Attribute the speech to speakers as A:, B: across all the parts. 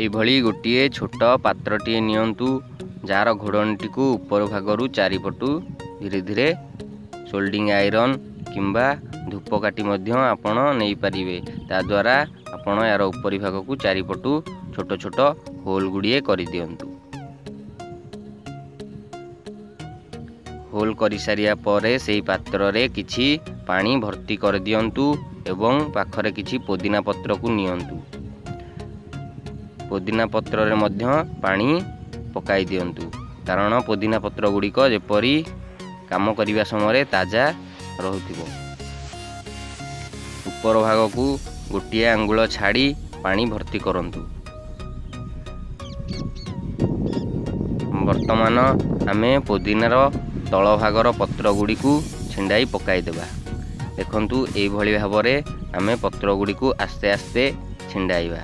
A: ଏଇଭଳି ଗୋଟିଏ ଛୋଟ ପାତ୍ରଟିଏ ନିଅନ୍ତୁ ଯାହାର ଘୋଡ଼ଣୀଟିକୁ ଉପର ଭାଗରୁ ଚାରିପଟୁ ଧୀରେ ଧୀରେ ସୋଲ୍ଡିଂ ଆଇରନ୍ କିମ୍ବା ଧୂପକାଠି ମଧ୍ୟ ଆପଣ ନେଇପାରିବେ। ତାଦ୍ୱାରା ଆପଣ ଏହାର ଉପରି ଭାଗକୁ ଚାରିପଟୁ ଛୋଟ ଛୋଟ ହୋଲ୍ ଗୁଡ଼ିଏ କରିଦିଅନ୍ତୁ। ହୋଲ୍ କରିସାରିବା ପରେ ସେହି ପାତ୍ରରେ କିଛି ପାଣି ଭର୍ତ୍ତି କରିଦିଅନ୍ତୁ ଏବଂ ପାଖରେ କିଛି ପୋଦିନା ପତ୍ରକୁ ନିଅନ୍ତୁ। ପୋଦିନା ପତ୍ରରେ ମଧ୍ୟ ପାଣି ପକାଇ ଦିଅନ୍ତୁ। କାରଣ ପୋଦିନା ପତ୍ର ଗୁଡ଼ିକ ଯେପରି କାମ କରିବା ସମୟରେ ତାଜା ରହୁଥିବ। ଉପର ଭାଗକୁ ଗୋଟିଏ ଆଙ୍ଗୁଳ ଛାଡ଼ି ପାଣି ଭର୍ତ୍ତି କରନ୍ତୁ। ବର୍ତ୍ତମାନ ଆମେ ପୋଦିନାର ତଳ ଭାଗର ପତ୍ର ଗୁଡ଼ିକୁ ଛିଣ୍ଡାଇ ପକାଇଦେବା। ଦେଖନ୍ତୁ ଏଇଭଳି ଭାବରେ ଆମେ ପତ୍ର ଗୁଡ଼ିକୁ ଆସ୍ତେ ଆସ୍ତେ ଛିଣ୍ଡାଇବା।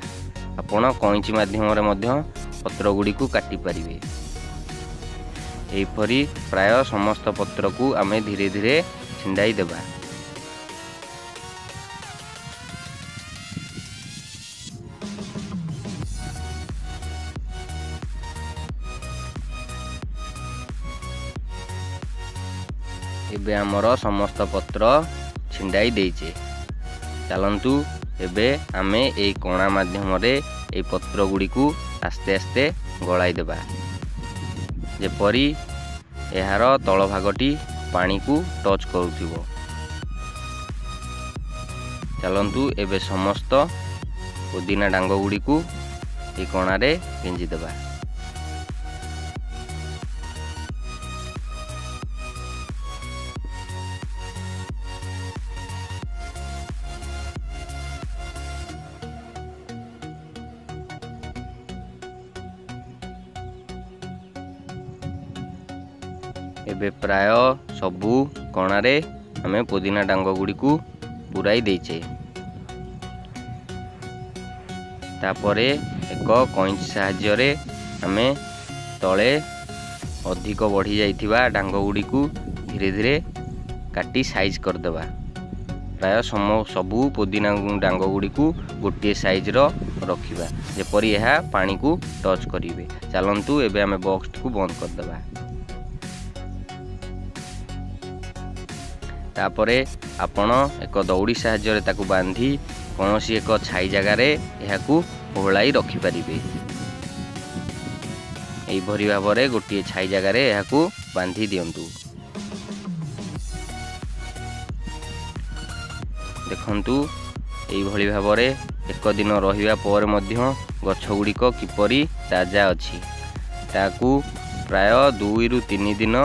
A: ଆପଣ କଇଁଚି ମାଧ୍ୟମରେ ମଧ୍ୟ ପତ୍ର ଗୁଡ଼ିକୁ କାଟିପାରିବେ। ଏହିପରି ପ୍ରାୟ ସମସ୍ତ ପତ୍ରକୁ ଆମେ ଧୀରେ ଧୀରେ ଛିଣ୍ଡାଇ ଦେବା। ଏବେ ଆମର ସମସ୍ତ ପତ୍ର ଛିଣ୍ଡାଇ ଦେଇଛେ ଚାଲନ୍ତୁ ଏବେ ଆମେ ଏଇ କଣା ମାଧ୍ୟମରେ ଏଇ ପତ୍ର ଗୁଡ଼ିକୁ ଆସ୍ତେ ଆସ୍ତେ ଗଳାଇ ଦେବା ଯେପରି ଏହାର ତଳ ଭାଗଟି ପାଣିକୁ ଟଚ୍ କରୁଥିବ ଚାଲନ୍ତୁ ଏବେ ସମସ୍ତ ପୋଦିନା ଡାଙ୍ଗ ଗୁଡ଼ିକୁ ଏ କଣାରେ ଗେଞ୍ଜିଦେବା ଏବେ ପ୍ରାୟ ସବୁ କଣାରେ ଆମେ ପୋଦିନା ଡାଙ୍ଗ ଗୁଡ଼ିକୁ ପୁରାଇ ଦେଇଛେ। ତାପରେ ଏକ କଇଁଚି ସାହାଯ୍ୟରେ ଆମେ ତଳେ ଅଧିକ ବଢ଼ି ଯାଇଥିବା ଡାଙ୍ଗ ଗୁଡ଼ିକୁ ଧୀରେ ଧୀରେ କାଟି ସାଇଜ୍ କରିଦେବା। ପ୍ରାୟ ସମ ସବୁ ପୋଦିନା ଡାଙ୍ଗ ଗୁଡ଼ିକୁ ଗୋଟିଏ ସାଇଜ୍ର ରଖିବା। ଯେପରି ଏହା ପାଣିକୁ ଟଚ୍ କରିବେ। ଚାଲନ୍ତୁ ଏବେ ଆମେ ବକ୍ସଟିକୁ ବନ୍ଦ କରିଦେବା। ତାପରେ ଆପଣ ଏକ ଦଉଡ଼ି ସାହାଯ୍ୟରେ ତାକୁ ବାନ୍ଧି କୌଣସି ଏକ ଛାଇ ଜାଗାରେ ଏହାକୁ ଓହଳାଇ ରଖିପାରିବେ। ଏହିଭଳି ଭାବରେ ଗୋଟିଏ ଛାଇ ଜାଗାରେ ଏହାକୁ ବାନ୍ଧି ଦିଅନ୍ତୁ। ଦେଖନ୍ତୁ ଏଇଭଳି ଭାବରେ ଏକ ଦିନ ରହିବା ପରେ ମଧ୍ୟ ଗଛ ଗୁଡ଼ିକ କିପରି ତାଜା ଅଛି ତାକୁ ପ୍ରାୟ ଦୁଇରୁ ତିନି ଦିନ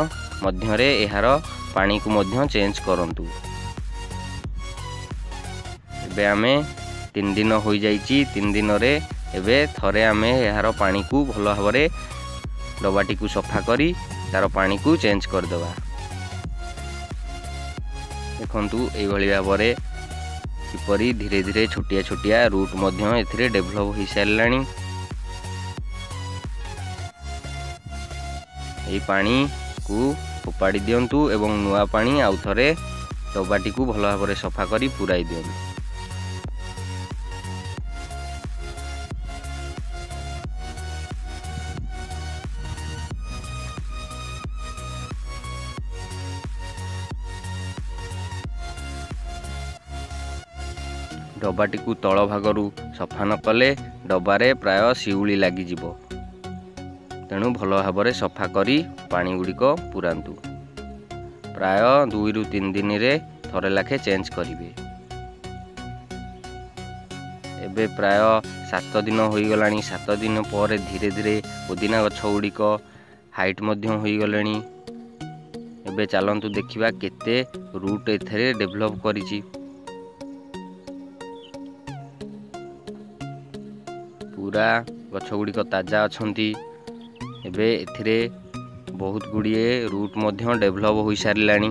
A: ମଧ୍ୟରେ ଏହାର ପାଣିକୁ ମଧ୍ୟ ଚେଞ୍ଜ କରନ୍ତୁ। ଏବେ ଆମେ ତିନି ଦିନ ହୋଇଯାଇଛି ତିନି ଦିନରେ ଏବେ ଥରେ ଆମେ ଏହାର ପାଣିକୁ ଭଲ ଭାବରେ ଡବାଟିକୁ ସଫା କରି ତାର ପାଣିକୁ ଚେଞ୍ଜ କରିଦେବା। ଦେଖନ୍ତୁ ଏଇଭଳି ଭାବରେ କିପରି ଧୀରେ ଧୀରେ ଛୋଟିଆ ଛୋଟିଆ ରୁଟ୍ ମଧ୍ୟ ଏଥିରେ ଡେଭଲପ୍ ହୋଇସାରିଲାଣି। ଏହି ପାଣିକୁ ଫୋପାଡ଼ି ଦିଅନ୍ତୁ ଏବଂ ନୂଆ ପାଣି ଆଉ ଥରେ ଡବାଟିକୁ ଭଲ ଭାବରେ ସଫା କରି ପୁରାଇ ଦିଅନ୍ତୁ। ଡବାଟିକୁ ତଳ ଭାଗରୁ ସଫା ନ କଲେ ଡବାରେ ପ୍ରାୟ ଶିଉଳି ଲାଗିଯିବ। ତେଣୁ ଭଲ ଭାବରେ ସଫା କରି ପାଣି ଗୁଡ଼ିକ ପୁରାନ୍ତୁ। ପ୍ରାୟ ଦୁଇରୁ ତିନି ଦିନରେ ଥରେ ଲାଖେ ଚେଞ୍ଜ କରିବେ। ଏବେ ପ୍ରାୟ ସାତ ଦିନ ହୋଇଗଲାଣି। ସାତ ଦିନ ପରେ ଧୀରେ ଧୀରେ ପୋଦିନା ଗଛ ଗୁଡ଼ିକ ହାଇଟ୍ ମଧ୍ୟ ହୋଇଗଲେଣି। ଏବେ ଚାଲନ୍ତୁ ଦେଖିବା କେତେ ରୁଟ୍ ଏଥିରେ ଡେଭଲପ୍ କରିଛି। ପୁରା ଗଛ ଗୁଡ଼ିକ ତାଜା ଅଛନ୍ତି। ଏବେ ଏଥିରେ ବହୁତ ଗୁଡ଼ିଏ ରୁଟ୍ ମଧ୍ୟ ଡେଭଲପ୍ ହୋଇସାରିଲାଣି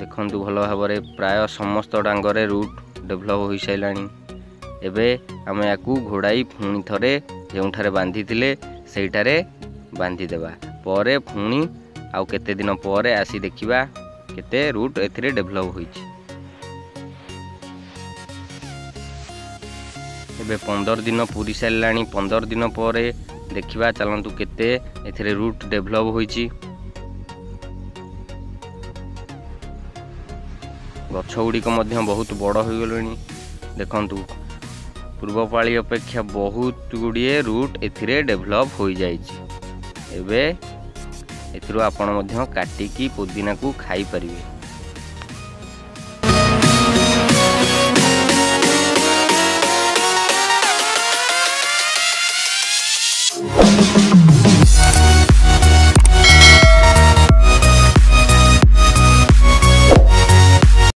A: ଦେଖନ୍ତୁ ଭଲ ଭାବରେ ପ୍ରାୟ ସମସ୍ତ ଡାଙ୍ଗରେ ରୁଟ୍ ଡେଭଲପ୍ ହୋଇସାରିଲାଣି ଏବେ ଆମେ ୟାକୁ ଘୋଡ଼ାଇ ପୁଣି ଥରେ ଯେଉଁଠାରେ ବାନ୍ଧିଥିଲେ ସେଇଠାରେ ବାନ୍ଧିଦେବା। ପରେ ପୁଣି ଆଉ କେତେ ଦିନ ପରେ ଆସି ଦେଖିବା କେତେ ରୁଟ୍ ଏଥିରେ ଡେଭଲପ୍ ହୋଇଛି। ଏବେ ପନ୍ଦର ଦିନ ପୁରି ସାରିଲାଣି। ପନ୍ଦର ଦିନ ପରେ ଦେଖିବା ଚାଲନ୍ତୁ କେତେ ଏଥିରେ ରୁଟ୍ ଡେଭଲପ୍ ହୋଇଛି। ଗଛ ଗୁଡ଼ିକ ମଧ୍ୟ ବହୁତ ବଡ଼ ହୋଇଗଲେଣି। ଦେଖନ୍ତୁ ପୂର୍ବ ପାଳି ଅପେକ୍ଷା ବହୁତ ଗୁଡ଼ିଏ ରୁଟ୍ ଏଥିରେ ଡେଭଲପ୍ ହୋଇଯାଇଛି। ଏବେ ଏଥିରୁ ଆପଣ ମଧ୍ୟ କାଟିକି ପୋଦିନାକୁ ଖାଇପାରିବେ।